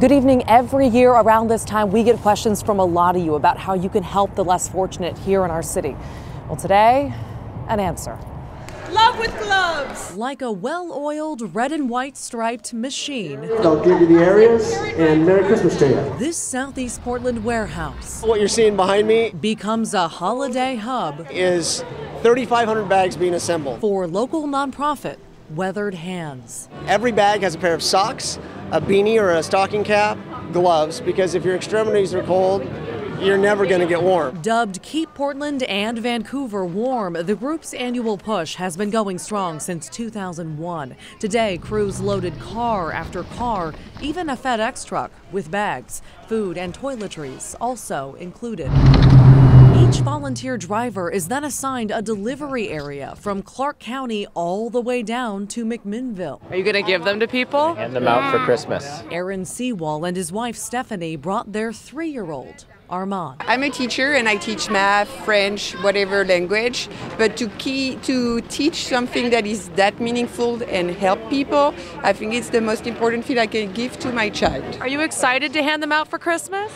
Good evening. Every year around this time, we get questions from a lot of you about how you can help the less fortunate here in our city. Well, today, an answer. Love with gloves. Like a well oiled red and white striped machine. I'll give you the areas and Merry Christmas to you. This Southeast Portland warehouse What you're seeing behind me becomes a holiday hub is 3,500 bags being assembled. for local nonprofit Weathered Hands. Every bag has a pair of socks, a beanie or a stocking cap, gloves, because if your extremities are cold, you're never going to get warm. Dubbed Keep Portland and Vancouver Warm, the group's annual push has been going strong since 2001. Today, crews loaded car after car, even a FedEx truck with bags, food, and toiletries also included. Each volunteer driver is then assigned a delivery area from Clark County all the way down to McMinnville. Are you going to give them to people? hand them out for Christmas. Aaron Seawall and his wife Stephanie brought their three year old, Armand. I'm a teacher and I teach math, French, whatever language. But to key to teach something that is that meaningful and help people, I think it's the most important thing I can give to my child. Are you excited to hand them out for Christmas?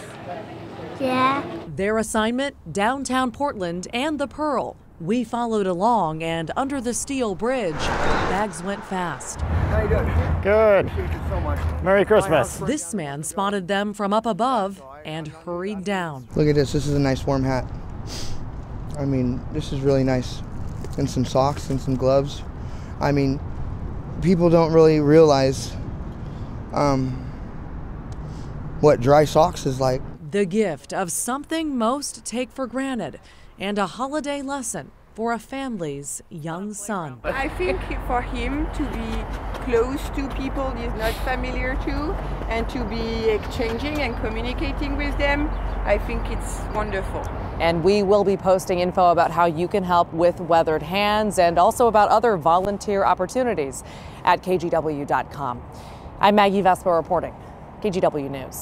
Yeah. Their assignment downtown Portland and the Pearl. We followed along, and under the steel bridge, bags went fast. How you doing? Good. So Merry Christmas. This man spotted them from up above and hurried down. Look at this. This is a nice warm hat. I mean, this is really nice. And some socks and some gloves. I mean, people don't really realize um, what dry socks is like. The gift of something most take for granted and a holiday lesson for a family's young son. I think for him to be close to people he's not familiar to and to be exchanging and communicating with them, I think it's wonderful. And we will be posting info about how you can help with Weathered Hands and also about other volunteer opportunities at kgw.com. I'm Maggie Vespa reporting, KGW News.